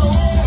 Oh.